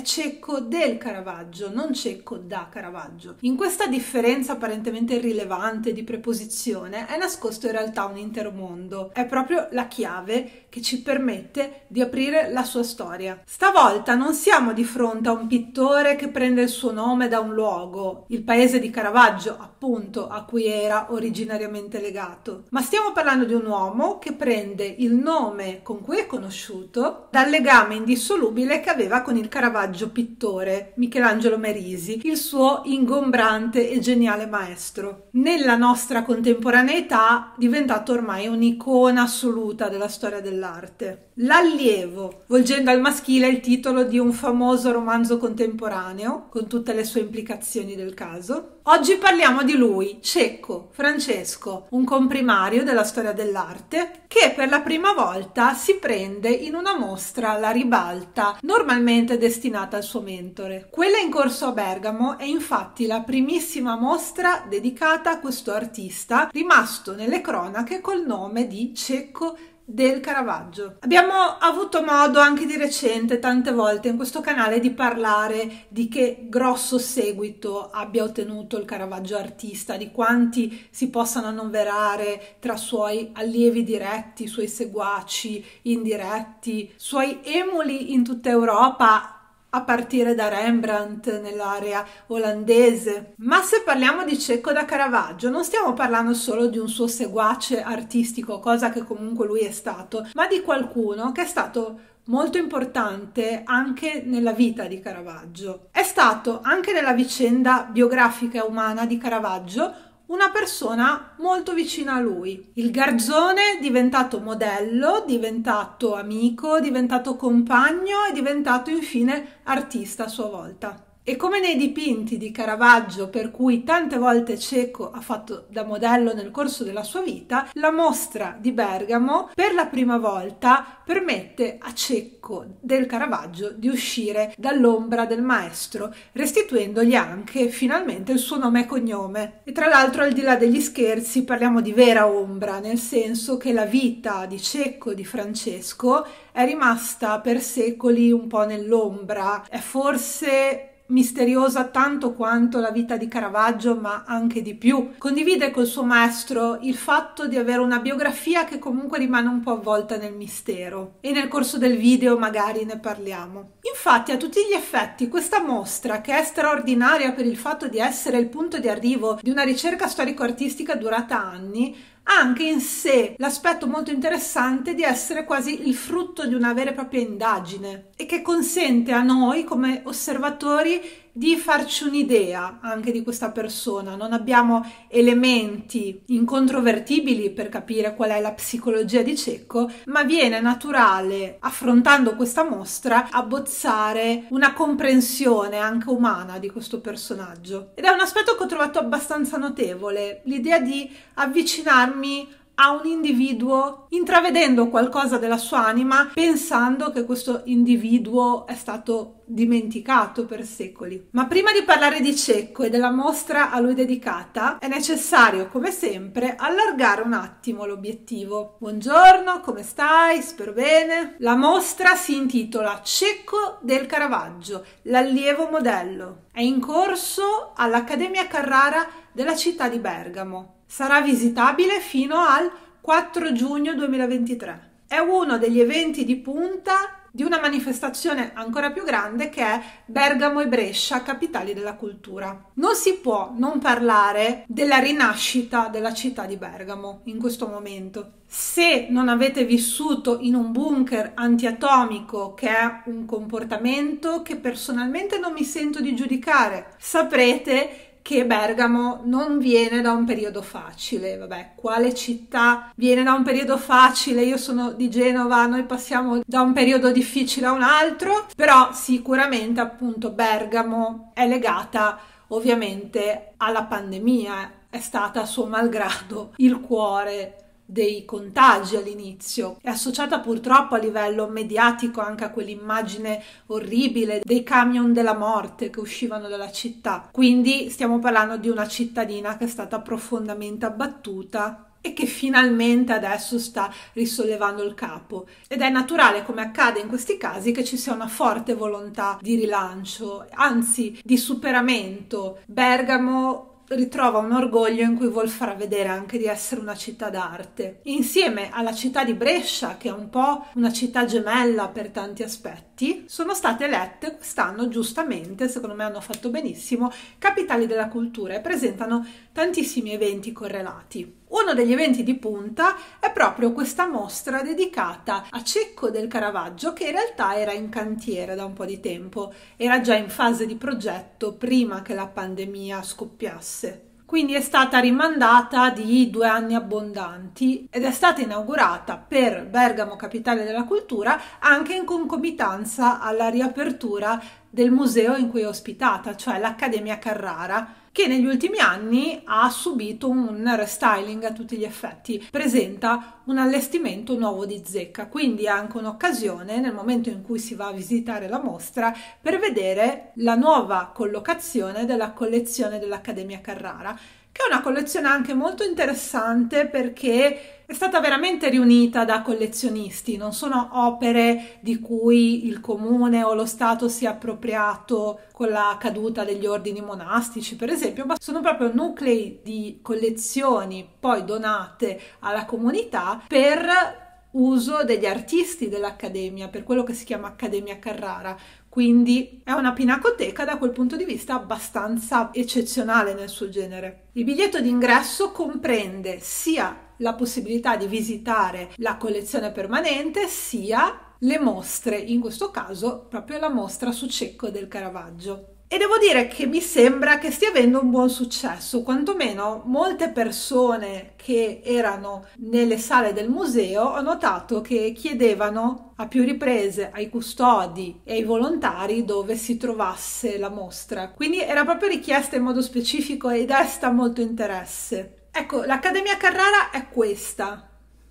è Cecco del Caravaggio, non Cecco da Caravaggio. In questa differenza apparentemente irrilevante di preposizione è nascosto in realtà un intero mondo. È proprio la chiave che ci permette di aprire la sua storia. Stavolta non siamo di fronte a un pittore che prende il suo nome da un luogo, il paese di Caravaggio, appunto, a cui era originariamente legato, ma stiamo parlando di un uomo che prende il nome con cui è conosciuto dal legame indissolubile che aveva con il Caravaggio pittore Michelangelo Merisi, il suo ingombrante e geniale maestro. Nella nostra contemporaneità diventato ormai un'icona assoluta della storia dell'arte. L'allievo, volgendo al maschile il titolo di un famoso romanzo contemporaneo, con tutte le sue implicazioni del caso. Oggi parliamo di lui, Cecco Francesco, un comprimario della storia dell'arte, che per la prima volta si prende in una mostra alla ribalta, normalmente destinata al suo mentore. Quella in corso a Bergamo è infatti la primissima mostra dedicata a questo artista, rimasto nelle cronache col nome di Cecco del Caravaggio. Abbiamo avuto modo anche di recente tante volte in questo canale di parlare di che grosso seguito abbia ottenuto il Caravaggio artista, di quanti si possano annoverare tra suoi allievi diretti, suoi seguaci indiretti, suoi emuli in tutta Europa a partire da Rembrandt nell'area olandese. Ma se parliamo di Cecco da Caravaggio, non stiamo parlando solo di un suo seguace artistico, cosa che comunque lui è stato, ma di qualcuno che è stato molto importante anche nella vita di Caravaggio. È stato anche nella vicenda biografica umana di Caravaggio una persona molto vicina a lui. Il garzone diventato modello, diventato amico, diventato compagno e diventato infine artista a sua volta. E come nei dipinti di Caravaggio, per cui tante volte Cecco ha fatto da modello nel corso della sua vita, la mostra di Bergamo per la prima volta permette a Cecco del Caravaggio di uscire dall'ombra del maestro, restituendogli anche finalmente il suo nome e cognome. E tra l'altro, al di là degli scherzi, parliamo di vera ombra, nel senso che la vita di Cecco di Francesco è rimasta per secoli un po' nell'ombra, è forse misteriosa tanto quanto la vita di Caravaggio, ma anche di più. Condivide col suo maestro il fatto di avere una biografia che comunque rimane un po' avvolta nel mistero e nel corso del video magari ne parliamo. Infatti, a tutti gli effetti, questa mostra, che è straordinaria per il fatto di essere il punto di arrivo di una ricerca storico-artistica durata anni, anche in sé l'aspetto molto interessante di essere quasi il frutto di una vera e propria indagine e che consente a noi come osservatori di farci un'idea anche di questa persona. Non abbiamo elementi incontrovertibili per capire qual è la psicologia di Cecco, ma viene naturale, affrontando questa mostra, abbozzare una comprensione anche umana di questo personaggio. Ed è un aspetto che ho trovato abbastanza notevole, l'idea di avvicinarmi a un individuo intravedendo qualcosa della sua anima pensando che questo individuo è stato dimenticato per secoli. Ma prima di parlare di Cecco e della mostra a lui dedicata è necessario come sempre allargare un attimo l'obiettivo. Buongiorno, come stai? Spero bene. La mostra si intitola Cecco del Caravaggio, l'allievo modello. È in corso all'Accademia Carrara della città di Bergamo sarà visitabile fino al 4 giugno 2023. È uno degli eventi di punta di una manifestazione ancora più grande che è Bergamo e Brescia, capitali della cultura. Non si può non parlare della rinascita della città di Bergamo in questo momento. Se non avete vissuto in un bunker antiatomico, che è un comportamento che personalmente non mi sento di giudicare, saprete che Bergamo non viene da un periodo facile. Vabbè, quale città viene da un periodo facile? Io sono di Genova, noi passiamo da un periodo difficile a un altro, però sicuramente appunto Bergamo è legata ovviamente alla pandemia, è stata a suo malgrado il cuore dei contagi all'inizio. È associata purtroppo a livello mediatico anche a quell'immagine orribile dei camion della morte che uscivano dalla città. Quindi stiamo parlando di una cittadina che è stata profondamente abbattuta e che finalmente adesso sta risollevando il capo. Ed è naturale, come accade in questi casi, che ci sia una forte volontà di rilancio, anzi di superamento. Bergamo ritrova un orgoglio in cui vuol far vedere anche di essere una città d'arte. Insieme alla città di Brescia, che è un po' una città gemella per tanti aspetti, sono state elette quest'anno giustamente, secondo me hanno fatto benissimo, capitali della cultura e presentano tantissimi eventi correlati. Uno degli eventi di punta è proprio questa mostra dedicata a Cecco del Caravaggio che in realtà era in cantiere da un po' di tempo, era già in fase di progetto prima che la pandemia scoppiasse. Quindi è stata rimandata di due anni abbondanti ed è stata inaugurata per Bergamo Capitale della Cultura anche in concomitanza alla riapertura del museo in cui è ospitata, cioè l'Accademia Carrara che negli ultimi anni ha subito un restyling a tutti gli effetti. Presenta un allestimento nuovo di zecca, quindi è anche un'occasione nel momento in cui si va a visitare la mostra per vedere la nuova collocazione della collezione dell'Accademia Carrara che è una collezione anche molto interessante perché è stata veramente riunita da collezionisti, non sono opere di cui il comune o lo Stato si è appropriato con la caduta degli ordini monastici, per esempio, ma sono proprio nuclei di collezioni poi donate alla comunità per uso degli artisti dell'Accademia, per quello che si chiama Accademia Carrara. Quindi è una pinacoteca da quel punto di vista abbastanza eccezionale nel suo genere. Il biglietto d'ingresso comprende sia la possibilità di visitare la collezione permanente, sia le mostre, in questo caso proprio la mostra su Cecco del Caravaggio. E devo dire che mi sembra che stia avendo un buon successo, quantomeno molte persone che erano nelle sale del museo ho notato che chiedevano a più riprese ai custodi e ai volontari dove si trovasse la mostra. Quindi era proprio richiesta in modo specifico e desta molto interesse. Ecco, l'Accademia Carrara è questa,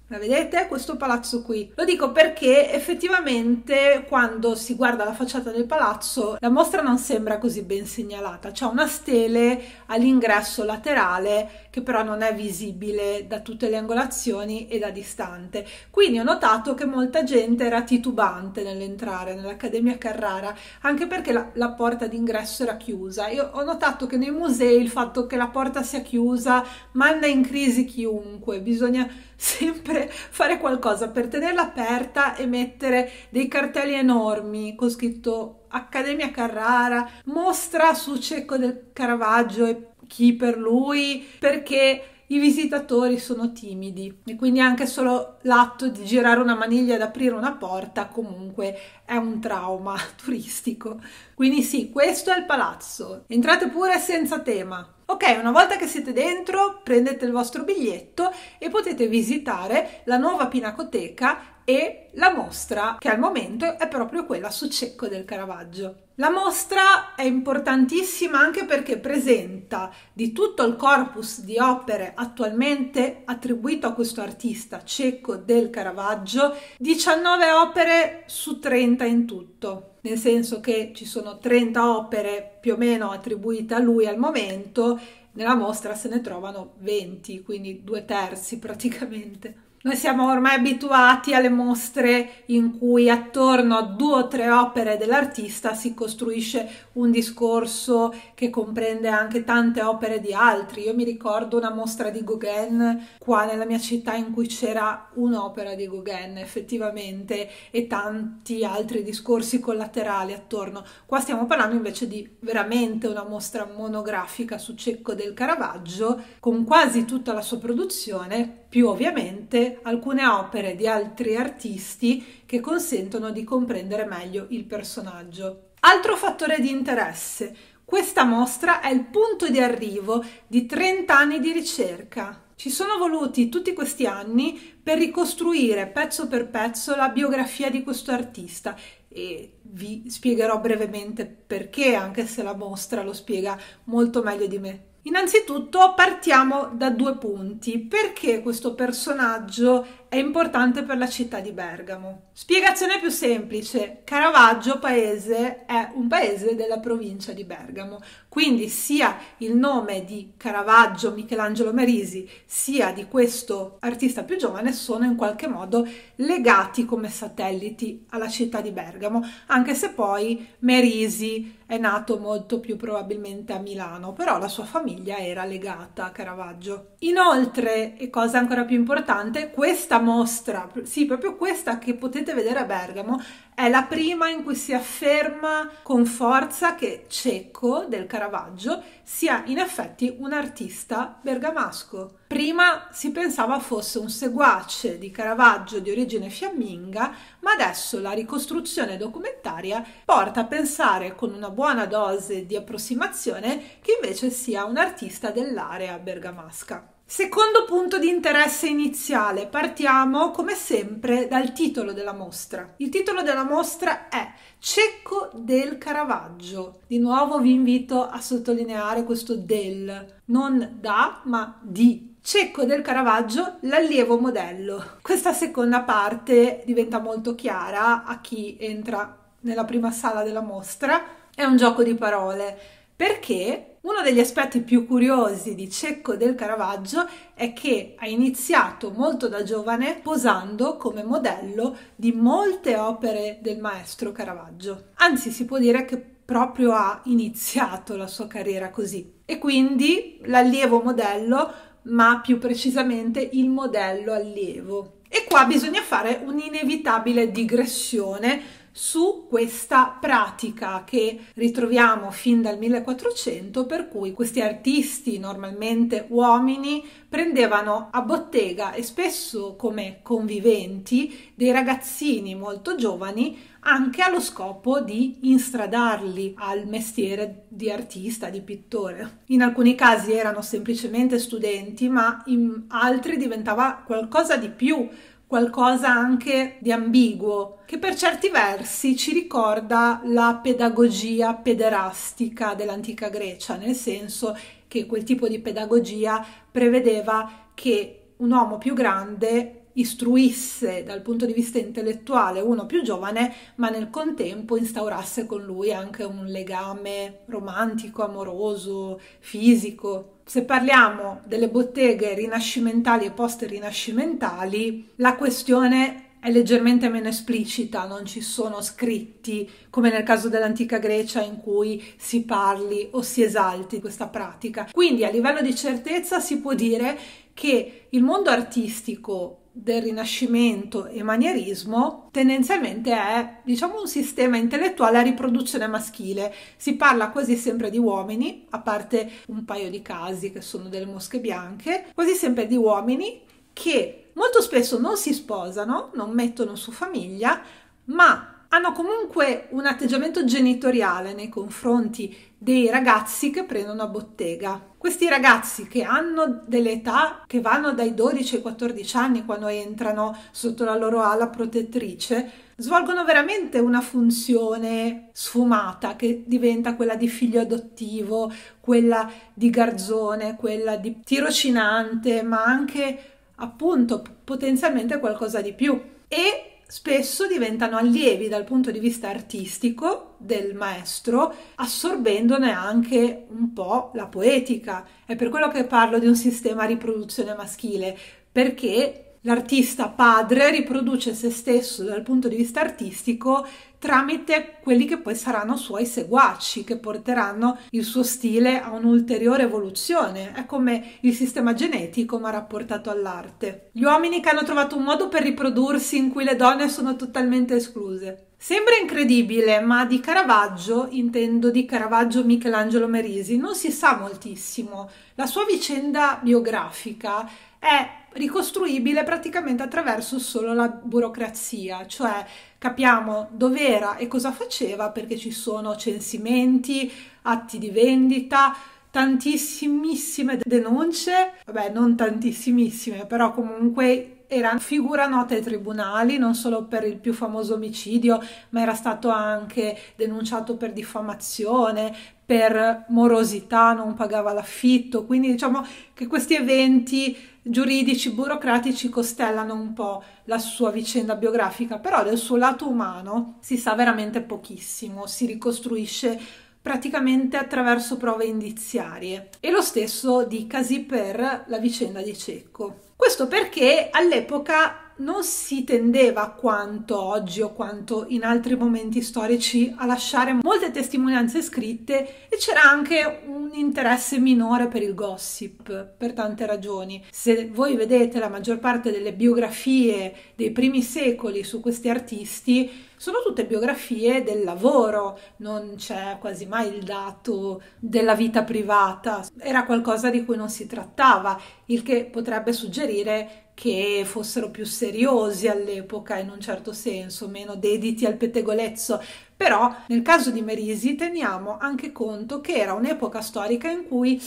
la vedete? Questo palazzo qui. Lo dico perché effettivamente quando si guarda la facciata del palazzo la mostra non sembra così ben segnalata. C'è una stele all'ingresso laterale che però non è visibile da tutte le angolazioni e da distante. Quindi ho notato che molta gente era titubante nell'entrare nell'Accademia Carrara, anche perché la, la porta d'ingresso era chiusa. Io ho notato che nei musei il fatto che la porta sia chiusa manda in crisi chiunque, bisogna sempre fare qualcosa per tenerla aperta e mettere dei cartelli enormi con scritto Accademia Carrara, mostra su Cecco del Caravaggio e chi per lui, perché i visitatori sono timidi e quindi anche solo l'atto di girare una maniglia ed aprire una porta comunque è un trauma turistico. Quindi sì, questo è il palazzo. Entrate pure senza tema. Ok, una volta che siete dentro, prendete il vostro biglietto e potete visitare la nuova pinacoteca e la mostra che al momento è proprio quella su Cecco del Caravaggio. La mostra è importantissima anche perché presenta di tutto il corpus di opere attualmente attribuito a questo artista Cecco del Caravaggio 19 opere su 30 in tutto nel senso che ci sono 30 opere più o meno attribuite a lui al momento, nella mostra se ne trovano 20, quindi due terzi praticamente. Noi siamo ormai abituati alle mostre in cui attorno a due o tre opere dell'artista si costruisce un discorso che comprende anche tante opere di altri. Io mi ricordo una mostra di Gauguin qua nella mia città in cui c'era un'opera di Gauguin effettivamente e tanti altri discorsi collaterali attorno. Qua stiamo parlando invece di veramente una mostra monografica su Cecco del Caravaggio con quasi tutta la sua produzione più ovviamente alcune opere di altri artisti che consentono di comprendere meglio il personaggio. Altro fattore di interesse. Questa mostra è il punto di arrivo di 30 anni di ricerca. Ci sono voluti tutti questi anni per ricostruire pezzo per pezzo la biografia di questo artista e vi spiegherò brevemente perché, anche se la mostra lo spiega molto meglio di me. Innanzitutto partiamo da due punti. Perché questo personaggio è importante per la città di Bergamo. Spiegazione più semplice, Caravaggio paese è un paese della provincia di Bergamo, quindi sia il nome di Caravaggio Michelangelo Merisi sia di questo artista più giovane sono in qualche modo legati come satelliti alla città di Bergamo, anche se poi Merisi è nato molto più probabilmente a Milano, però la sua famiglia era legata a Caravaggio. Inoltre, e cosa ancora più importante, questa mostra, sì, proprio questa che potete vedere a Bergamo, è la prima in cui si afferma con forza che Cecco del Caravaggio sia in effetti un artista bergamasco. Prima si pensava fosse un seguace di Caravaggio di origine fiamminga, ma adesso la ricostruzione documentaria porta a pensare con una buona dose di approssimazione che invece sia un artista dell'area bergamasca. Secondo punto di interesse iniziale, partiamo come sempre dal titolo della mostra. Il titolo della mostra è Cecco del Caravaggio. Di nuovo vi invito a sottolineare questo del, non da, ma di. Cecco del Caravaggio, l'allievo modello. Questa seconda parte diventa molto chiara a chi entra nella prima sala della mostra. È un gioco di parole perché uno degli aspetti più curiosi di Cecco del Caravaggio è che ha iniziato molto da giovane posando come modello di molte opere del maestro Caravaggio. Anzi, si può dire che proprio ha iniziato la sua carriera così. E quindi l'allievo modello, ma più precisamente il modello allievo. E qua bisogna fare un'inevitabile digressione su questa pratica che ritroviamo fin dal 1400 per cui questi artisti normalmente uomini prendevano a bottega e spesso come conviventi dei ragazzini molto giovani anche allo scopo di instradarli al mestiere di artista, di pittore. In alcuni casi erano semplicemente studenti, ma in altri diventava qualcosa di più, qualcosa anche di ambiguo, che per certi versi ci ricorda la pedagogia pederastica dell'antica Grecia, nel senso che quel tipo di pedagogia prevedeva che un uomo più grande istruisse dal punto di vista intellettuale uno più giovane, ma nel contempo instaurasse con lui anche un legame romantico, amoroso, fisico. Se parliamo delle botteghe rinascimentali e post-rinascimentali, la questione è leggermente meno esplicita, non ci sono scritti come nel caso dell'antica Grecia in cui si parli o si esalti questa pratica. Quindi a livello di certezza si può dire che il mondo artistico del Rinascimento e manierismo tendenzialmente è diciamo un sistema intellettuale a riproduzione maschile. Si parla quasi sempre di uomini a parte un paio di casi che sono delle mosche bianche quasi sempre di uomini che molto spesso non si sposano non mettono su famiglia ma hanno comunque un atteggiamento genitoriale nei confronti dei ragazzi che prendono a bottega. Questi ragazzi che hanno delle età che vanno dai 12 ai 14 anni quando entrano sotto la loro ala protettrice, svolgono veramente una funzione sfumata che diventa quella di figlio adottivo, quella di garzone, quella di tirocinante, ma anche appunto potenzialmente qualcosa di più. E spesso diventano allievi dal punto di vista artistico del maestro, assorbendone anche un po' la poetica. È per quello che parlo di un sistema riproduzione maschile, perché L'artista padre riproduce se stesso dal punto di vista artistico tramite quelli che poi saranno suoi seguaci, che porteranno il suo stile a un'ulteriore evoluzione. È come il sistema genetico ma rapportato all'arte. Gli uomini che hanno trovato un modo per riprodursi in cui le donne sono totalmente escluse. Sembra incredibile, ma di Caravaggio, intendo di Caravaggio Michelangelo Merisi, non si sa moltissimo. La sua vicenda biografica è ricostruibile praticamente attraverso solo la burocrazia, cioè capiamo dove era e cosa faceva perché ci sono censimenti, atti di vendita, tantissimissime denunce, vabbè non tantissimissime, però comunque era figura nota ai tribunali, non solo per il più famoso omicidio, ma era stato anche denunciato per diffamazione, per morosità, non pagava l'affitto, quindi diciamo che questi eventi giuridici, burocratici costellano un po' la sua vicenda biografica, però del suo lato umano si sa veramente pochissimo, si ricostruisce praticamente attraverso prove indiziarie e lo stesso dicasi per la vicenda di Cecco. Questo perché all'epoca non si tendeva quanto oggi o quanto in altri momenti storici a lasciare molte testimonianze scritte e c'era anche un interesse minore per il gossip per tante ragioni. Se voi vedete la maggior parte delle biografie dei primi secoli su questi artisti, sono tutte biografie del lavoro, non c'è quasi mai il dato della vita privata, era qualcosa di cui non si trattava, il che potrebbe suggerire che fossero più seriosi all'epoca in un certo senso, meno dediti al pettegolezzo. Però nel caso di Merisi teniamo anche conto che era un'epoca storica in cui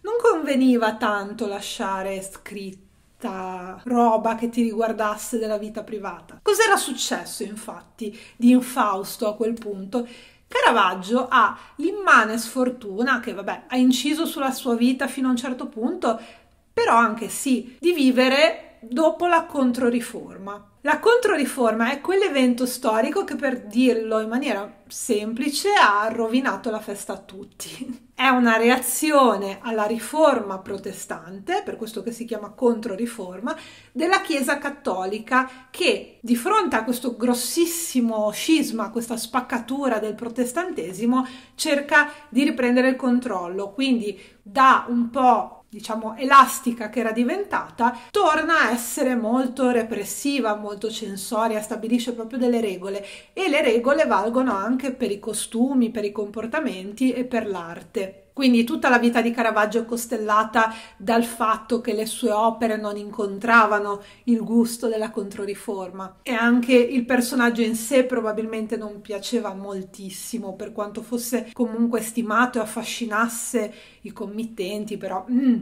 non conveniva tanto lasciare scritta roba che ti riguardasse della vita privata. Cos'era successo infatti di infausto a quel punto? Caravaggio ha l'immane sfortuna che vabbè ha inciso sulla sua vita fino a un certo punto, però anche sì, di vivere dopo la Controriforma. La Controriforma è quell'evento storico che, per dirlo in maniera semplice, ha rovinato la festa a tutti. È una reazione alla riforma protestante, per questo che si chiama Controriforma, della Chiesa cattolica che di fronte a questo grossissimo scisma, questa spaccatura del protestantesimo, cerca di riprendere il controllo, quindi dà un po' diciamo elastica che era diventata, torna a essere molto repressiva, molto censoria, stabilisce proprio delle regole e le regole valgono anche per i costumi, per i comportamenti e per l'arte. Quindi tutta la vita di Caravaggio è costellata dal fatto che le sue opere non incontravano il gusto della Controriforma. E anche il personaggio in sé probabilmente non piaceva moltissimo per quanto fosse comunque stimato e affascinasse i committenti, però mm,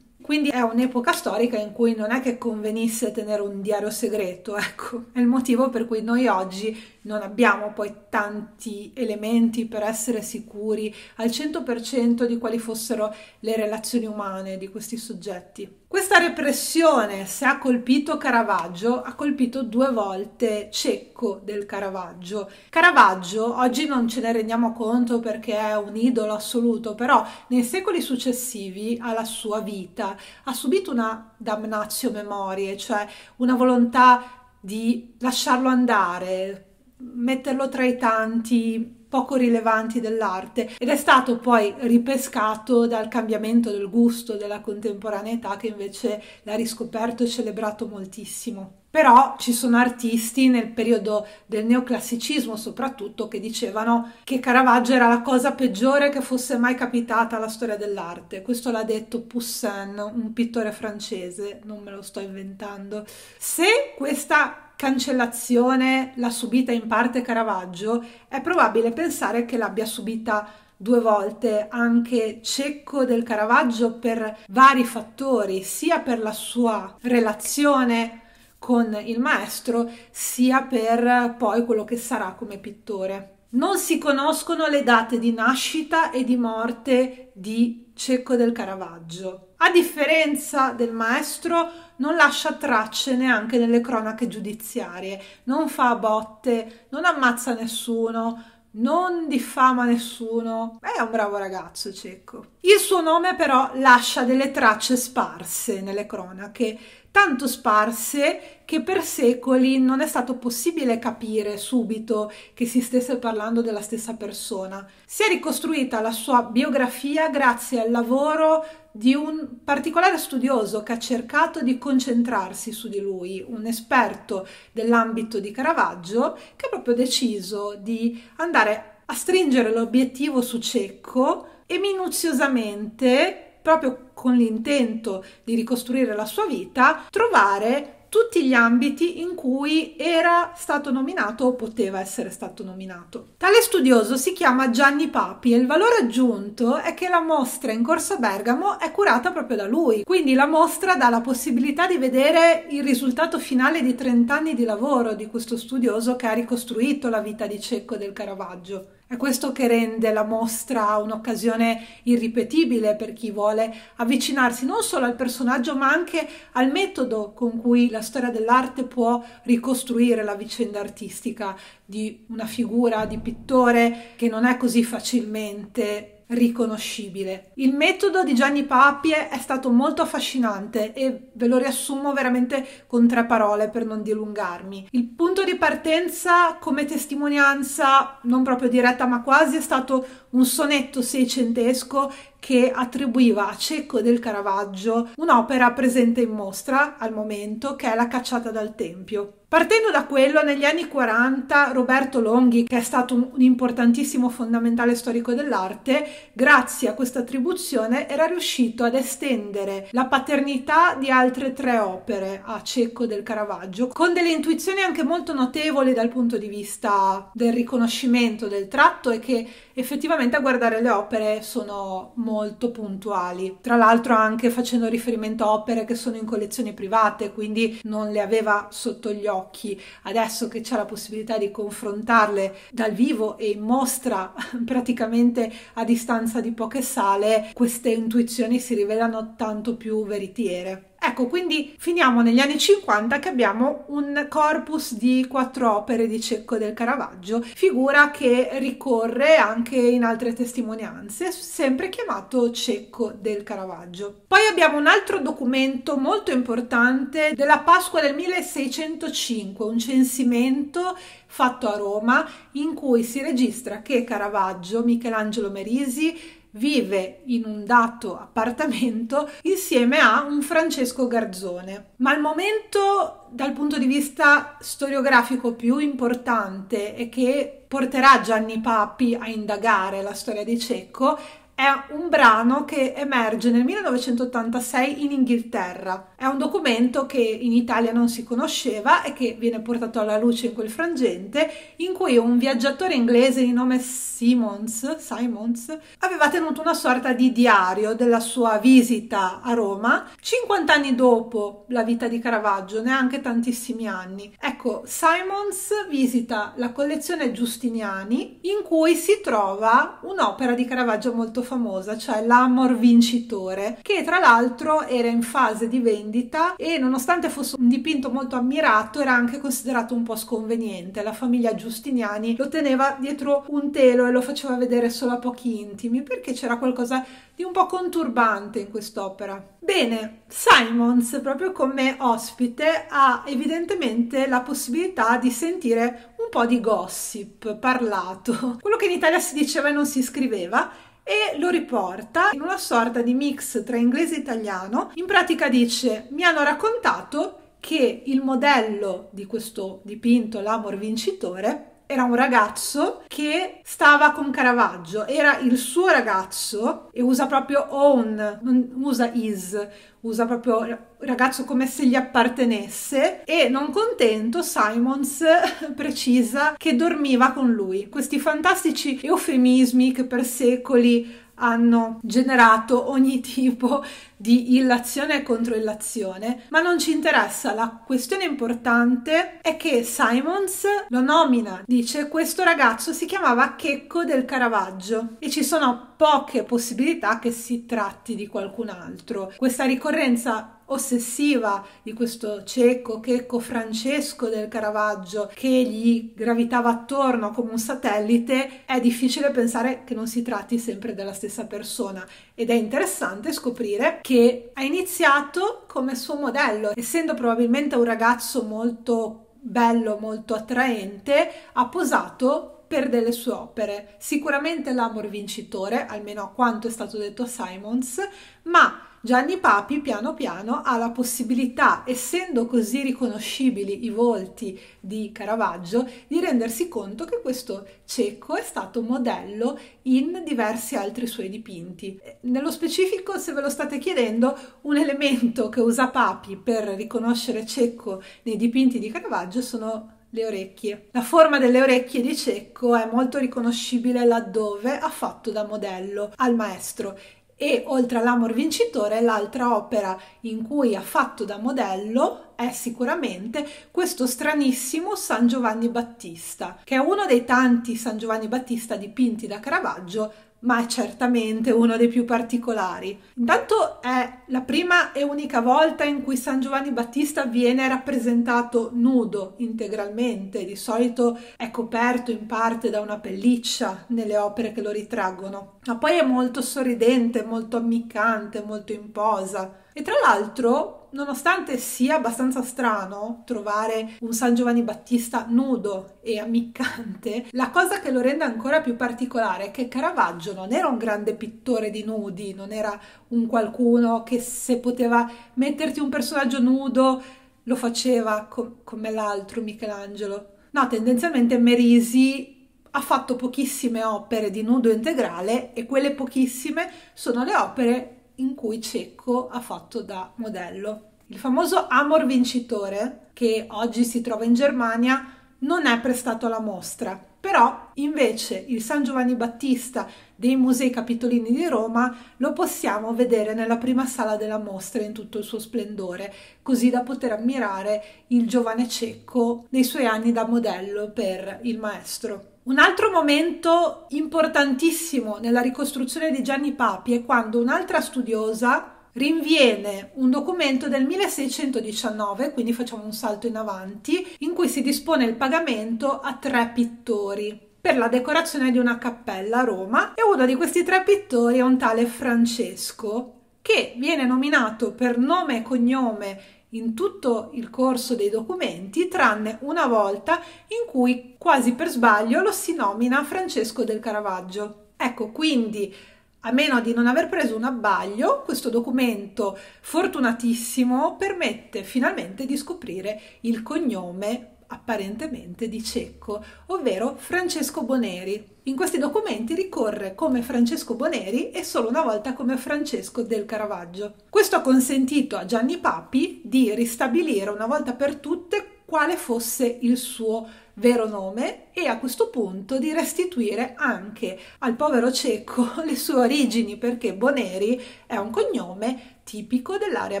quindi è un'epoca storica in cui non è che convenisse tenere un diario segreto, ecco. È il motivo per cui noi oggi non abbiamo poi tanti elementi per essere sicuri al 100% di quali fossero le relazioni umane di questi soggetti. Questa repressione, se ha colpito Caravaggio, ha colpito due volte Cecco del Caravaggio. Caravaggio oggi non ce ne rendiamo conto perché è un idolo assoluto, però nei secoli successivi alla sua vita ha subito una damnatio memorie, cioè una volontà di lasciarlo andare, metterlo tra i tanti poco rilevanti dell'arte ed è stato poi ripescato dal cambiamento del gusto della contemporaneità che invece l'ha riscoperto e celebrato moltissimo. Però ci sono artisti nel periodo del neoclassicismo soprattutto che dicevano che Caravaggio era la cosa peggiore che fosse mai capitata alla storia dell'arte. Questo l'ha detto Poussin, un pittore francese, non me lo sto inventando. Se questa cancellazione l'ha subita in parte Caravaggio, è probabile pensare che l'abbia subita due volte anche Cecco del Caravaggio per vari fattori, sia per la sua relazione con il maestro, sia per poi quello che sarà come pittore. Non si conoscono le date di nascita e di morte di Cecco del Caravaggio. A differenza del maestro, non lascia tracce neanche nelle cronache giudiziarie, non fa botte, non ammazza nessuno, non diffama nessuno. È un bravo ragazzo Cecco. Il suo nome però lascia delle tracce sparse nelle cronache tanto sparse che per secoli non è stato possibile capire subito che si stesse parlando della stessa persona. Si è ricostruita la sua biografia grazie al lavoro di un particolare studioso che ha cercato di concentrarsi su di lui, un esperto dell'ambito di Caravaggio, che ha proprio deciso di andare a stringere l'obiettivo su Cecco e minuziosamente proprio con l'intento di ricostruire la sua vita, trovare tutti gli ambiti in cui era stato nominato o poteva essere stato nominato. Tale studioso si chiama Gianni Papi e il valore aggiunto è che la mostra in Corso Bergamo è curata proprio da lui, quindi la mostra dà la possibilità di vedere il risultato finale di 30 anni di lavoro di questo studioso che ha ricostruito la vita di Cecco del Caravaggio. È questo che rende la mostra un'occasione irripetibile per chi vuole avvicinarsi non solo al personaggio ma anche al metodo con cui la storia dell'arte può ricostruire la vicenda artistica di una figura di pittore che non è così facilmente riconoscibile. Il metodo di Gianni Papie è stato molto affascinante e ve lo riassumo veramente con tre parole per non dilungarmi. Il punto di partenza come testimonianza non proprio diretta ma quasi è stato un sonetto seicentesco che attribuiva a Cecco del Caravaggio un'opera presente in mostra al momento che è La cacciata dal Tempio. Partendo da quello, negli anni 40 Roberto Longhi, che è stato un importantissimo fondamentale storico dell'arte, grazie a questa attribuzione era riuscito ad estendere la paternità di altre tre opere a Cecco del Caravaggio, con delle intuizioni anche molto notevoli dal punto di vista del riconoscimento del tratto e che effettivamente a guardare le opere sono molto puntuali. Tra l'altro anche facendo riferimento a opere che sono in collezioni private, quindi non le aveva sotto gli occhi. Adesso che c'è la possibilità di confrontarle dal vivo e in mostra praticamente a distanza di poche sale, queste intuizioni si rivelano tanto più veritiere. Ecco, quindi finiamo negli anni 50 che abbiamo un corpus di quattro opere di Cecco del Caravaggio, figura che ricorre anche in altre testimonianze, sempre chiamato Cecco del Caravaggio. Poi abbiamo un altro documento molto importante della Pasqua del 1605, un censimento fatto a Roma in cui si registra che Caravaggio, Michelangelo Merisi, vive in un dato appartamento insieme a un Francesco Garzone. Ma il momento dal punto di vista storiografico più importante e che porterà Gianni Papi a indagare la storia di Cecco è un brano che emerge nel 1986 in Inghilterra. È un documento che in Italia non si conosceva e che viene portato alla luce in quel frangente, in cui un viaggiatore inglese di nome Simons, Simons aveva tenuto una sorta di diario della sua visita a Roma 50 anni dopo la vita di Caravaggio, neanche tantissimi anni. Ecco, Simons visita la collezione Giustiniani in cui si trova un'opera di Caravaggio molto famosa famosa, cioè l'Amor Vincitore, che tra l'altro era in fase di vendita e nonostante fosse un dipinto molto ammirato era anche considerato un po' sconveniente. La famiglia Giustiniani lo teneva dietro un telo e lo faceva vedere solo a pochi intimi perché c'era qualcosa di un po' conturbante in quest'opera. Bene, Simons, proprio come ospite, ha evidentemente la possibilità di sentire un po' di gossip parlato, quello che in Italia si diceva e non si scriveva e lo riporta in una sorta di mix tra inglese e italiano. In pratica dice: Mi hanno raccontato che il modello di questo dipinto, l'amor vincitore, era un ragazzo che stava con Caravaggio, era il suo ragazzo e usa proprio own, non usa is, usa proprio ragazzo come se gli appartenesse e non contento Simons precisa che dormiva con lui. Questi fantastici eufemismi che per secoli hanno generato ogni tipo di illazione e controillazione, ma non ci interessa. La questione importante è che Simons lo nomina, dice questo ragazzo si chiamava Checco del Caravaggio e ci sono poche possibilità che si tratti di qualcun altro. Questa ricorrenza ossessiva di questo cieco Checco Francesco del Caravaggio che gli gravitava attorno come un satellite, è difficile pensare che non si tratti sempre della stessa persona ed è interessante scoprire che ha iniziato come suo modello, essendo probabilmente un ragazzo molto bello, molto attraente, ha posato per delle sue opere. Sicuramente l'amor vincitore, almeno a quanto è stato detto a Simons, ma Gianni Papi piano piano ha la possibilità, essendo così riconoscibili i volti di Caravaggio, di rendersi conto che questo cieco è stato modello in diversi altri suoi dipinti. Nello specifico, se ve lo state chiedendo, un elemento che usa Papi per riconoscere Cecco nei dipinti di Caravaggio sono le orecchie. La forma delle orecchie di Cecco è molto riconoscibile laddove ha fatto da modello al maestro e oltre all'Amor vincitore l'altra opera in cui ha fatto da modello è sicuramente questo stranissimo San Giovanni Battista, che è uno dei tanti San Giovanni Battista dipinti da Caravaggio ma è certamente uno dei più particolari. Intanto è la prima e unica volta in cui San Giovanni Battista viene rappresentato nudo integralmente, di solito è coperto in parte da una pelliccia nelle opere che lo ritraggono, ma poi è molto sorridente, molto ammiccante, molto in posa. E tra l'altro, nonostante sia abbastanza strano trovare un San Giovanni Battista nudo e ammiccante, la cosa che lo rende ancora più particolare è che Caravaggio non era un grande pittore di nudi, non era un qualcuno che se poteva metterti un personaggio nudo lo faceva com- come l'altro Michelangelo. No, tendenzialmente Merisi ha fatto pochissime opere di nudo integrale e quelle pochissime sono le opere in cui Cecco ha fatto da modello. Il famoso Amor vincitore, che oggi si trova in Germania, non è prestato alla mostra, però invece il San Giovanni Battista dei Musei Capitolini di Roma lo possiamo vedere nella prima sala della mostra in tutto il suo splendore, così da poter ammirare il giovane cecco nei suoi anni da modello per il maestro. Un altro momento importantissimo nella ricostruzione di Gianni Papi è quando un'altra studiosa rinviene un documento del 1619, quindi facciamo un salto in avanti, in cui si dispone il pagamento a tre pittori per la decorazione di una cappella a Roma e uno di questi tre pittori è un tale Francesco che viene nominato per nome e cognome in tutto il corso dei documenti, tranne una volta in cui quasi per sbaglio lo si nomina Francesco del Caravaggio. Ecco, quindi a meno di non aver preso un abbaglio, questo documento fortunatissimo permette finalmente di scoprire il cognome apparentemente di Cecco, ovvero Francesco Boneri. In questi documenti ricorre come Francesco Boneri e solo una volta come Francesco del Caravaggio. Questo ha consentito a Gianni Papi di ristabilire una volta per tutte quale fosse il suo vero nome e a questo punto di restituire anche al povero cieco le sue origini perché Boneri è un cognome tipico dell'area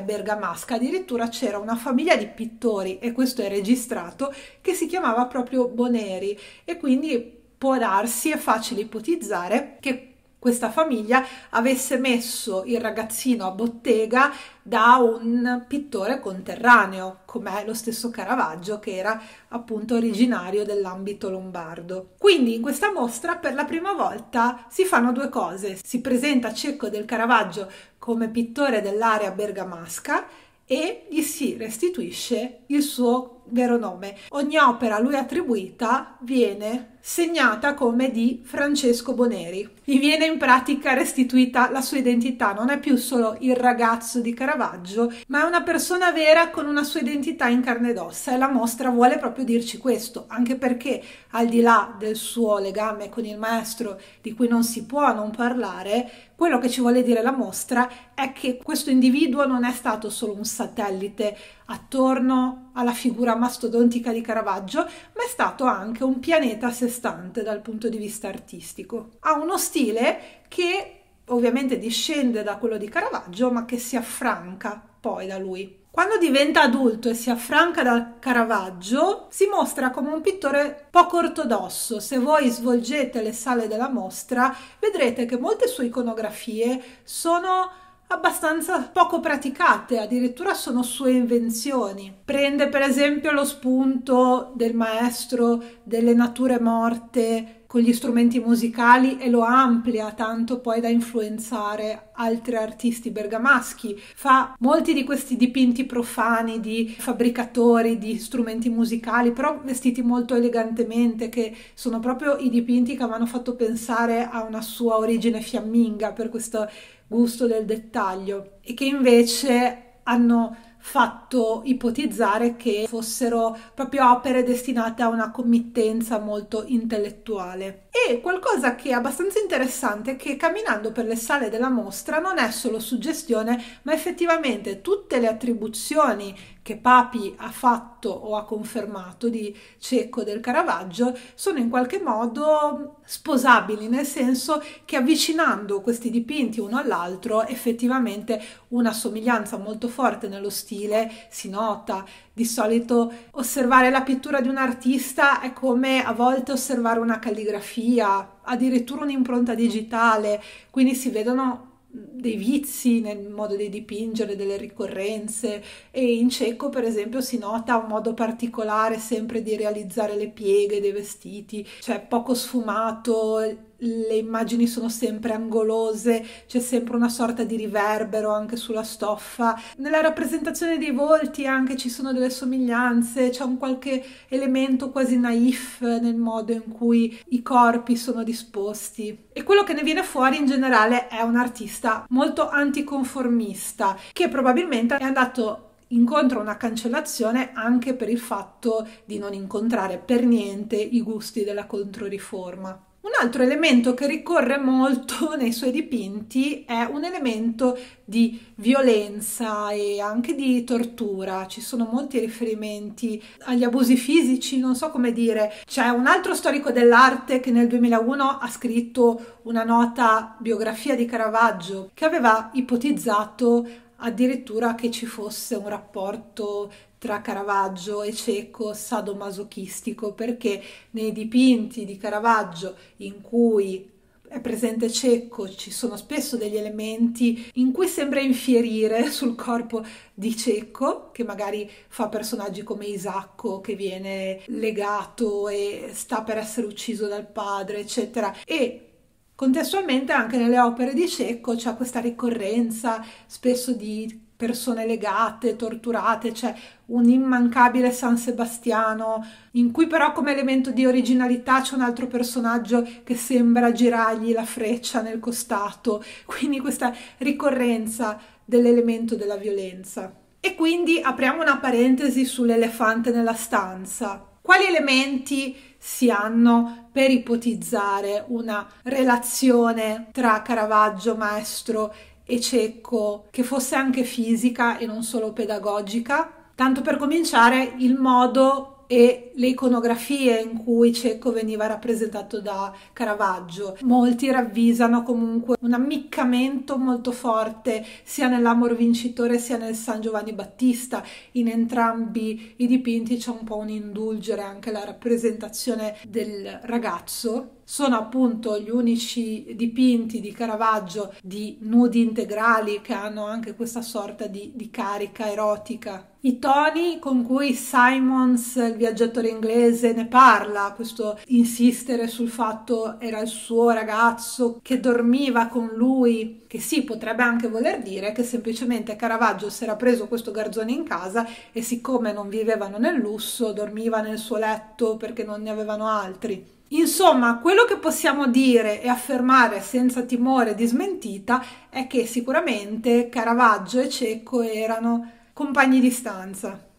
bergamasca. Addirittura c'era una famiglia di pittori e questo è registrato che si chiamava proprio Boneri. E quindi può darsi è facile ipotizzare che questa famiglia avesse messo il ragazzino a bottega da un pittore conterraneo, come lo stesso Caravaggio, che era appunto originario dell'ambito lombardo. Quindi in questa mostra per la prima volta si fanno due cose: si presenta Cecco del Caravaggio come pittore dell'area bergamasca e gli si restituisce il suo vero nome. Ogni opera a lui attribuita viene segnata come di Francesco Boneri. Gli viene in pratica restituita la sua identità, non è più solo il ragazzo di Caravaggio, ma è una persona vera con una sua identità in carne ed ossa e la mostra vuole proprio dirci questo, anche perché al di là del suo legame con il maestro di cui non si può non parlare, quello che ci vuole dire la mostra è che questo individuo non è stato solo un satellite attorno alla figura mastodontica di Caravaggio, ma è stato anche un pianeta a sé stante dal punto di vista artistico. Ha uno stile che ovviamente discende da quello di Caravaggio, ma che si affranca poi da lui. Quando diventa adulto e si affranca dal Caravaggio, si mostra come un pittore poco ortodosso. Se voi svolgete le sale della mostra, vedrete che molte sue iconografie sono abbastanza poco praticate, addirittura sono sue invenzioni. Prende per esempio lo spunto del maestro delle nature morte con gli strumenti musicali e lo amplia tanto poi da influenzare altri artisti bergamaschi. Fa molti di questi dipinti profani di fabbricatori di strumenti musicali, però vestiti molto elegantemente, che sono proprio i dipinti che mi hanno fatto pensare a una sua origine fiamminga per questo gusto del dettaglio e che invece hanno fatto ipotizzare che fossero proprio opere destinate a una committenza molto intellettuale. E qualcosa che è abbastanza interessante è che camminando per le sale della mostra non è solo suggestione, ma effettivamente tutte le attribuzioni che Papi ha fatto o ha confermato di Cecco del Caravaggio sono in qualche modo sposabili, nel senso che avvicinando questi dipinti uno all'altro effettivamente una somiglianza molto forte nello stile si nota. Di solito osservare la pittura di un artista è come a volte osservare una calligrafia, addirittura un'impronta digitale, quindi si vedono dei vizi nel modo di dipingere, delle ricorrenze. E in cieco per esempio si nota un modo particolare sempre di realizzare le pieghe dei vestiti, cioè poco sfumato, le immagini sono sempre angolose, c'è sempre una sorta di riverbero anche sulla stoffa. Nella rappresentazione dei volti anche ci sono delle somiglianze, c'è un qualche elemento quasi naif nel modo in cui i corpi sono disposti. E quello che ne viene fuori in generale è un artista molto anticonformista che probabilmente è andato incontra una cancellazione anche per il fatto di non incontrare per niente i gusti della Controriforma. Un altro elemento che ricorre molto nei suoi dipinti è un elemento di violenza e anche di tortura. Ci sono molti riferimenti agli abusi fisici, non so come dire. C'è un altro storico dell'arte che nel 2001 ha scritto una nota biografia di Caravaggio che aveva ipotizzato addirittura che ci fosse un rapporto tra Caravaggio e Cecco sadomasochistico perché nei dipinti di Caravaggio in cui è presente Cecco ci sono spesso degli elementi in cui sembra infierire sul corpo di Cecco che magari fa personaggi come Isacco che viene legato e sta per essere ucciso dal padre eccetera. E Contestualmente anche nelle opere di Cecco c'è questa ricorrenza spesso di persone legate, torturate, c'è un immancabile San Sebastiano, in cui però come elemento di originalità c'è un altro personaggio che sembra girargli la freccia nel costato, quindi questa ricorrenza dell'elemento della violenza. E quindi apriamo una parentesi sull'elefante nella stanza. Quali elementi si hanno per ipotizzare una relazione tra Caravaggio, maestro e Cecco che fosse anche fisica e non solo pedagogica. Tanto per cominciare, il modo e le iconografie in cui Cecco veniva rappresentato da Caravaggio. Molti ravvisano comunque un ammiccamento molto forte sia nell'Amor vincitore sia nel San Giovanni Battista. In entrambi i dipinti c'è un po' un indulgere anche la rappresentazione del ragazzo sono appunto gli unici dipinti di Caravaggio di nudi integrali che hanno anche questa sorta di, di carica erotica. I toni con cui Simons, il viaggiatore inglese, ne parla, questo insistere sul fatto era il suo ragazzo che dormiva con lui, che sì, potrebbe anche voler dire che semplicemente Caravaggio si era preso questo garzone in casa e siccome non vivevano nel lusso, dormiva nel suo letto perché non ne avevano altri. Insomma, quello che possiamo dire e affermare senza timore di smentita è che sicuramente Caravaggio e Cecco erano compagni di stanza.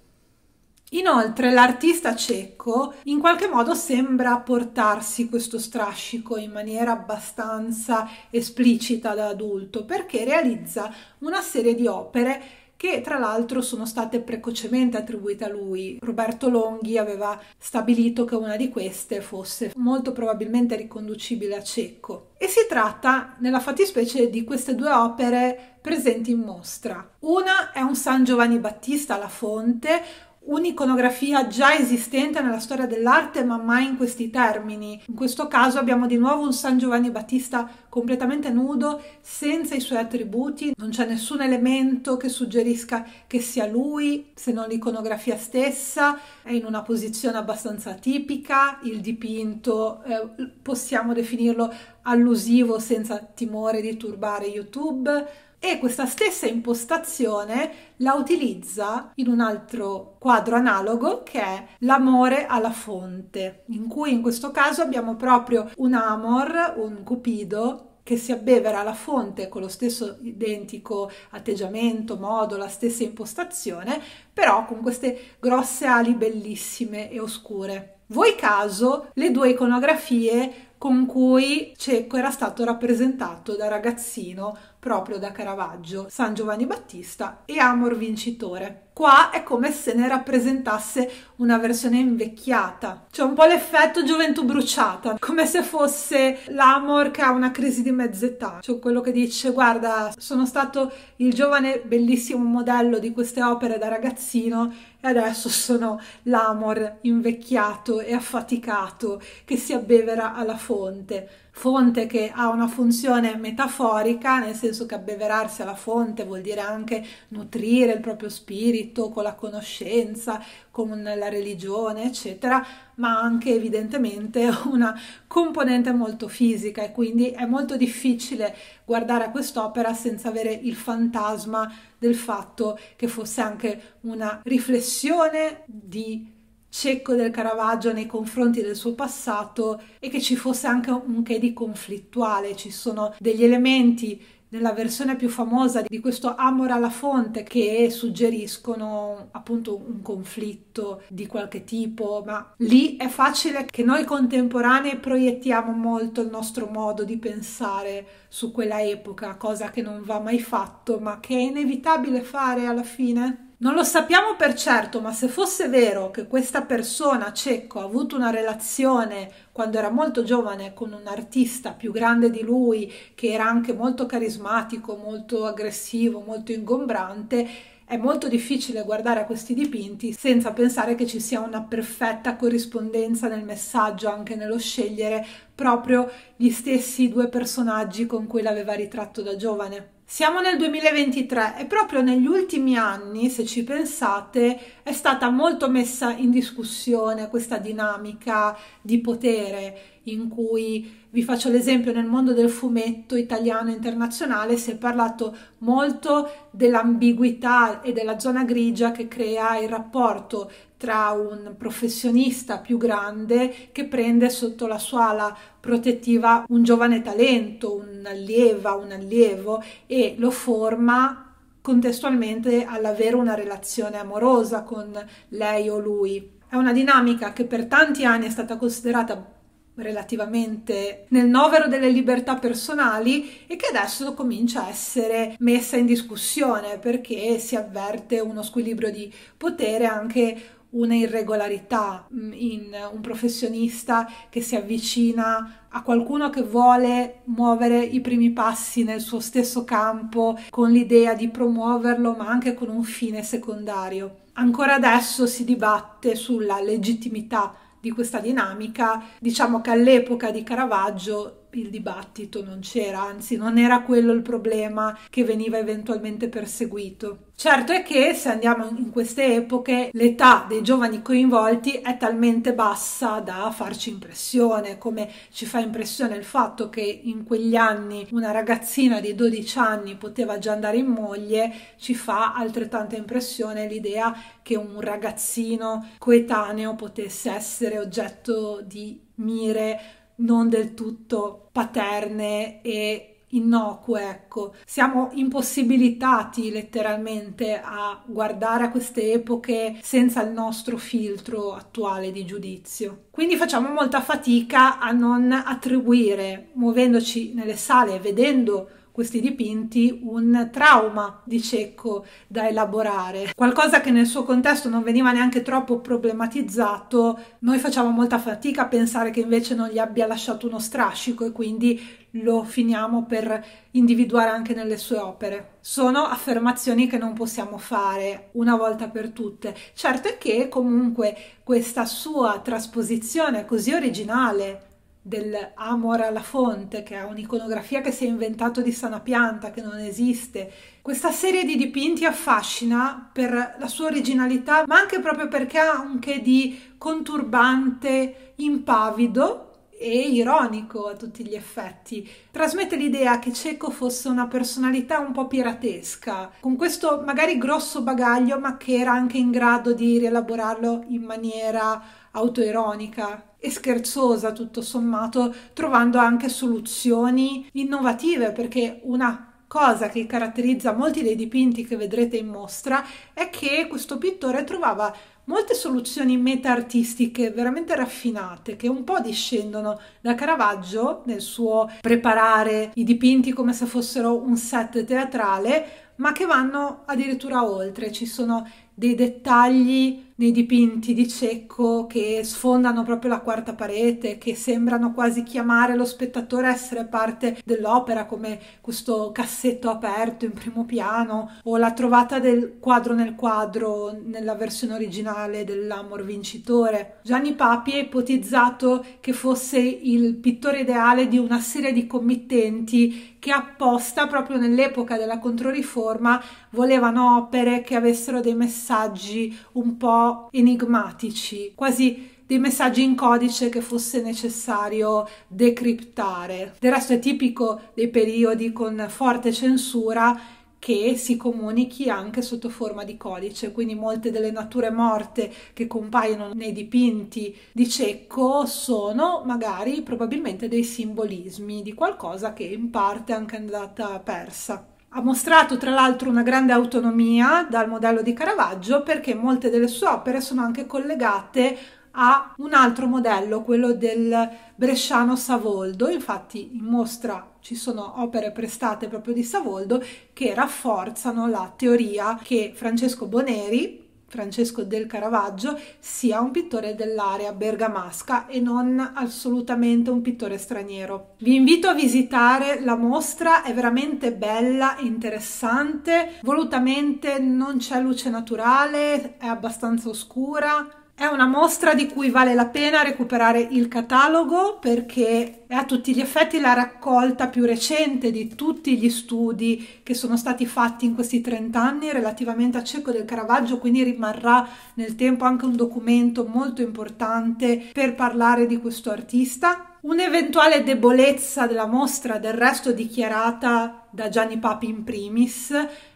Inoltre l'artista cecco in qualche modo sembra portarsi questo strascico in maniera abbastanza esplicita da adulto perché realizza una serie di opere che tra l'altro sono state precocemente attribuite a lui. Roberto Longhi aveva stabilito che una di queste fosse molto probabilmente riconducibile a Cecco. E si tratta, nella fattispecie, di queste due opere presenti in mostra. Una è un San Giovanni Battista alla fonte, un'iconografia già esistente nella storia dell'arte, ma mai in questi termini. In questo caso abbiamo di nuovo un San Giovanni Battista completamente nudo, senza i suoi attributi, non c'è nessun elemento che suggerisca che sia lui, se non l'iconografia stessa, è in una posizione abbastanza tipica, il dipinto eh, possiamo definirlo allusivo senza timore di turbare YouTube e questa stessa impostazione la utilizza in un altro quadro analogo che è l'amore alla fonte, in cui in questo caso abbiamo proprio un amor, un cupido che si abbevera alla fonte con lo stesso identico atteggiamento, modo, la stessa impostazione, però con queste grosse ali bellissime e oscure. Voi caso le due iconografie con cui Cecco era stato rappresentato da ragazzino proprio da Caravaggio, San Giovanni Battista e Amor Vincitore. Qua è come se ne rappresentasse una versione invecchiata. C'è un po' l'effetto gioventù bruciata, come se fosse l'Amor che ha una crisi di mezz'età. Cioè quello che dice guarda, sono stato il giovane bellissimo modello di queste opere da ragazzino e adesso sono l'Amor invecchiato e affaticato che si abbevera alla fonte fonte che ha una funzione metaforica, nel senso che abbeverarsi alla fonte vuol dire anche nutrire il proprio spirito con la conoscenza, con la religione, eccetera, ma anche evidentemente una componente molto fisica. E quindi è molto difficile guardare a quest'opera senza avere il fantasma del fatto che fosse anche una riflessione di cieco del Caravaggio nei confronti del suo passato e che ci fosse anche un che di conflittuale, ci sono degli elementi nella versione più famosa di questo Amor alla fonte che suggeriscono appunto un conflitto di qualche tipo, ma lì è facile che noi contemporanei proiettiamo molto il nostro modo di pensare su quella epoca, cosa che non va mai fatto, ma che è inevitabile fare alla fine. Non lo sappiamo per certo, ma se fosse vero che questa persona, Cecco, ha avuto una relazione quando era molto giovane con un artista più grande di lui, che era anche molto carismatico, molto aggressivo, molto ingombrante, è molto difficile guardare a questi dipinti senza pensare che ci sia una perfetta corrispondenza nel messaggio, anche nello scegliere proprio gli stessi due personaggi con cui l'aveva ritratto da giovane. Siamo nel 2023 e proprio negli ultimi anni, se ci pensate, è stata molto messa in discussione questa dinamica di potere in cui vi faccio l'esempio nel mondo del fumetto italiano e internazionale si è parlato molto dell'ambiguità e della zona grigia che crea il rapporto tra un professionista più grande che prende sotto la sua ala protettiva un giovane talento, un'allieva, un allievo e lo forma contestualmente all'avere una relazione amorosa con lei o lui. È una dinamica che per tanti anni è stata considerata relativamente nel novero delle libertà personali e che adesso comincia a essere messa in discussione perché si avverte uno squilibrio di potere anche una irregolarità mm, in un professionista che si avvicina a qualcuno che vuole muovere i primi passi nel suo stesso campo con l'idea di promuoverlo ma anche con un fine secondario. Ancora adesso si dibatte sulla legittimità di questa dinamica, diciamo che all'epoca di Caravaggio il dibattito non c'era, anzi non era quello il problema che veniva eventualmente perseguito. Certo è che se andiamo in queste epoche l'età dei giovani coinvolti è talmente bassa da farci impressione, come ci fa impressione il fatto che in quegli anni una ragazzina di 12 anni poteva già andare in moglie, ci fa altrettanta impressione l'idea che un ragazzino coetaneo potesse essere oggetto di mire non del tutto paterne e innocue, ecco. Siamo impossibilitati letteralmente a guardare a queste epoche senza il nostro filtro attuale di giudizio. Quindi facciamo molta fatica a non attribuire, muovendoci nelle sale, vedendo questi dipinti un trauma di Cecco da elaborare, qualcosa che nel suo contesto non veniva neanche troppo problematizzato. Noi facciamo molta fatica a pensare che invece non gli abbia lasciato uno strascico e quindi lo finiamo per individuare anche nelle sue opere. Sono affermazioni che non possiamo fare una volta per tutte. Certo è che comunque questa sua trasposizione così originale dell'Amor alla fonte, che è un'iconografia che si è inventato di sana pianta, che non esiste. Questa serie di dipinti affascina per la sua originalità, ma anche proprio perché ha un che di conturbante, impavido e ironico a tutti gli effetti. Trasmette l'idea che Cecco fosse una personalità un po' piratesca, con questo magari grosso bagaglio, ma che era anche in grado di rielaborarlo in maniera autoironica e scherzosa tutto sommato, trovando anche soluzioni innovative perché una cosa che caratterizza molti dei dipinti che vedrete in mostra è che questo pittore trovava molte soluzioni meta-artistiche veramente raffinate che un po' discendono da Caravaggio nel suo preparare i dipinti come se fossero un set teatrale, ma che vanno addirittura oltre. Ci sono dei dettagli nei dipinti di Cecco che sfondano proprio la quarta parete, che sembrano quasi chiamare lo spettatore a essere parte dell'opera, come questo cassetto aperto in primo piano, o la trovata del quadro nel quadro nella versione originale dell'Amor vincitore. Gianni Papi ha ipotizzato che fosse il pittore ideale di una serie di committenti che apposta proprio nell'epoca della Controriforma volevano opere che avessero dei messaggi un po' enigmatici, quasi dei messaggi in codice che fosse necessario decriptare. Del resto è tipico dei periodi con forte censura che si comunichi anche sotto forma di codice, quindi molte delle nature morte che compaiono nei dipinti di Cecco sono magari probabilmente dei simbolismi di qualcosa che in parte è anche andata persa. Ha mostrato tra l'altro una grande autonomia dal modello di Caravaggio perché molte delle sue opere sono anche collegate a un altro modello, quello del bresciano Savoldo. Infatti in mostra ci sono opere prestate proprio di Savoldo che rafforzano la teoria che Francesco Boneri Francesco del Caravaggio sia un pittore dell'area bergamasca e non assolutamente un pittore straniero. Vi invito a visitare la mostra, è veramente bella, interessante, volutamente non c'è luce naturale, è abbastanza oscura, è una mostra di cui vale la pena recuperare il catalogo perché è a tutti gli effetti la raccolta più recente di tutti gli studi che sono stati fatti in questi 30 anni relativamente a Cecco del Caravaggio, quindi rimarrà nel tempo anche un documento molto importante per parlare di questo artista. Un'eventuale debolezza della mostra, del resto dichiarata da Gianni Papi in primis,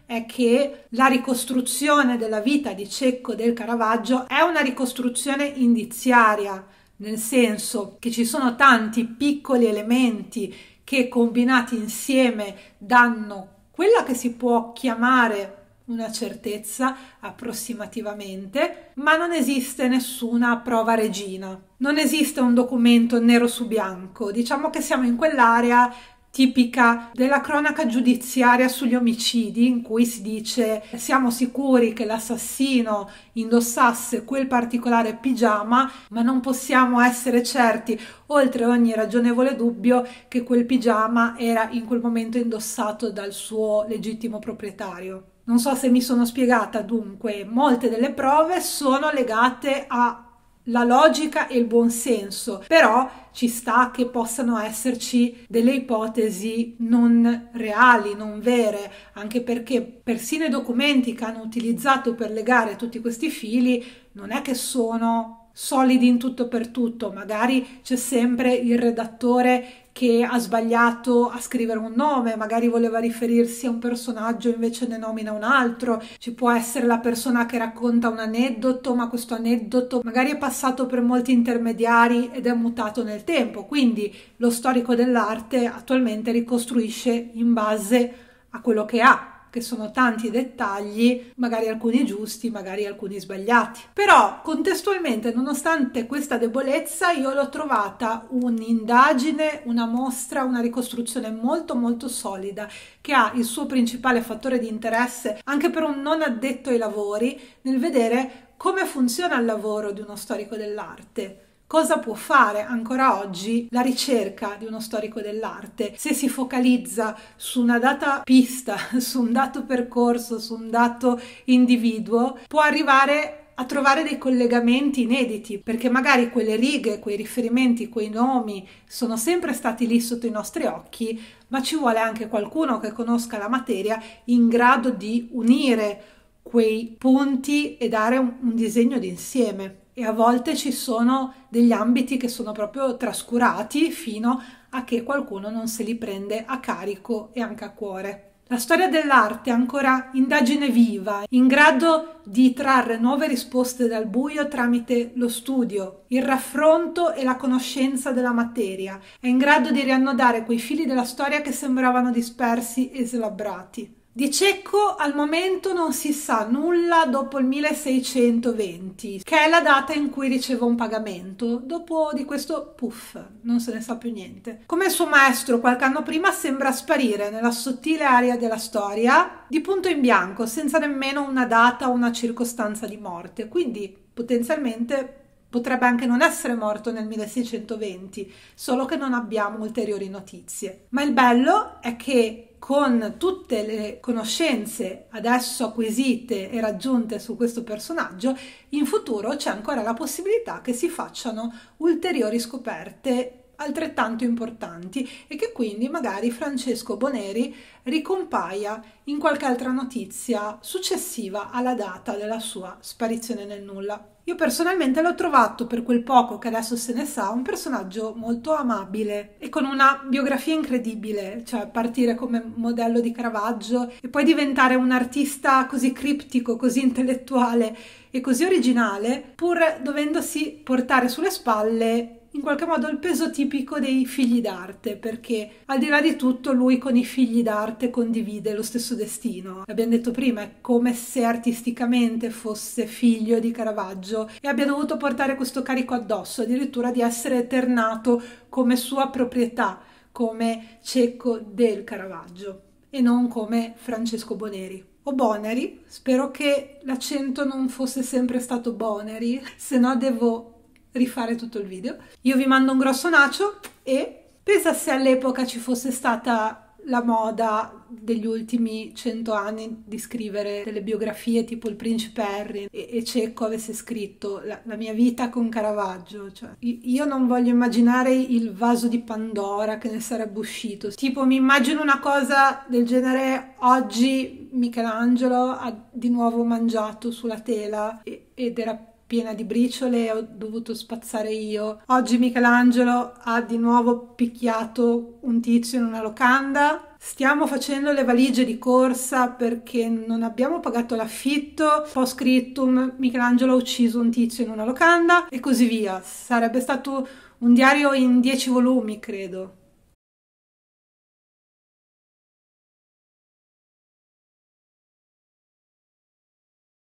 è che la ricostruzione della vita di Cecco del Caravaggio è una ricostruzione indiziaria, nel senso che ci sono tanti piccoli elementi che combinati insieme danno quella che si può chiamare una certezza approssimativamente, ma non esiste nessuna prova regina. Non esiste un documento nero su bianco. Diciamo che siamo in quell'area tipica della cronaca giudiziaria sugli omicidi in cui si dice siamo sicuri che l'assassino indossasse quel particolare pigiama ma non possiamo essere certi oltre ogni ragionevole dubbio che quel pigiama era in quel momento indossato dal suo legittimo proprietario. Non so se mi sono spiegata, dunque molte delle prove sono legate a la logica e il buon senso, però ci sta che possano esserci delle ipotesi non reali, non vere, anche perché persino i documenti che hanno utilizzato per legare tutti questi fili non è che sono solidi in tutto per tutto, magari c'è sempre il redattore che ha sbagliato a scrivere un nome, magari voleva riferirsi a un personaggio invece ne nomina un altro, ci può essere la persona che racconta un aneddoto, ma questo aneddoto magari è passato per molti intermediari ed è mutato nel tempo, quindi lo storico dell'arte attualmente ricostruisce in base a quello che ha che sono tanti dettagli, magari alcuni giusti, magari alcuni sbagliati. Però contestualmente, nonostante questa debolezza, io l'ho trovata un'indagine, una mostra, una ricostruzione molto molto solida che ha il suo principale fattore di interesse anche per un non addetto ai lavori nel vedere come funziona il lavoro di uno storico dell'arte cosa può fare ancora oggi la ricerca di uno storico dell'arte? Se si focalizza su una data pista, su un dato percorso, su un dato individuo, può arrivare a trovare dei collegamenti inediti, perché magari quelle righe, quei riferimenti, quei nomi sono sempre stati lì sotto i nostri occhi, ma ci vuole anche qualcuno che conosca la materia in grado di unire quei punti e dare un, un disegno d'insieme e a volte ci sono degli ambiti che sono proprio trascurati fino a che qualcuno non se li prende a carico e anche a cuore. La storia dell'arte è ancora indagine viva, in grado di trarre nuove risposte dal buio tramite lo studio, il raffronto e la conoscenza della materia, è in grado di riannodare quei fili della storia che sembravano dispersi e slabbrati. Di Cecco al momento non si sa nulla dopo il 1620, che è la data in cui riceve un pagamento. Dopo di questo, puff, non se ne sa più niente. Come il suo maestro qualche anno prima sembra sparire nella sottile aria della storia, di punto in bianco, senza nemmeno una data o una circostanza di morte. Quindi potenzialmente potrebbe anche non essere morto nel 1620, solo che non abbiamo ulteriori notizie. Ma il bello è che con tutte le conoscenze adesso acquisite e raggiunte su questo personaggio, in futuro c'è ancora la possibilità che si facciano ulteriori scoperte altrettanto importanti e che quindi magari Francesco Boneri ricompaia in qualche altra notizia successiva alla data della sua sparizione nel nulla. Io personalmente l'ho trovato, per quel poco che adesso se ne sa, un personaggio molto amabile e con una biografia incredibile, cioè partire come modello di Caravaggio e poi diventare un artista così criptico, così intellettuale e così originale, pur dovendosi portare sulle spalle in qualche modo il peso tipico dei figli d'arte, perché al di là di tutto lui con i figli d'arte condivide lo stesso destino. L'abbiamo detto prima, è come se artisticamente fosse figlio di Caravaggio e abbia dovuto portare questo carico addosso, addirittura di essere eternato come sua proprietà, come cecco del Caravaggio e non come Francesco Boneri o Boneri. Spero che l'accento non fosse sempre stato Boneri, se no devo rifare tutto il video. Io vi mando un grosso nacio e pensa se all'epoca ci fosse stata la moda degli ultimi cento anni di scrivere delle biografie tipo il principe Harry e, e Cecco avesse scritto la, la, mia vita con Caravaggio cioè, io non voglio immaginare il vaso di Pandora che ne sarebbe uscito tipo mi immagino una cosa del genere oggi Michelangelo ha di nuovo mangiato sulla tela e, ed era piena di briciole ho dovuto spazzare io. Oggi Michelangelo ha di nuovo picchiato un tizio in una locanda. Stiamo facendo le valigie di corsa perché non abbiamo pagato l'affitto. Post scriptum Michelangelo ha ucciso un tizio in una locanda e così via. Sarebbe stato un diario in dieci volumi, credo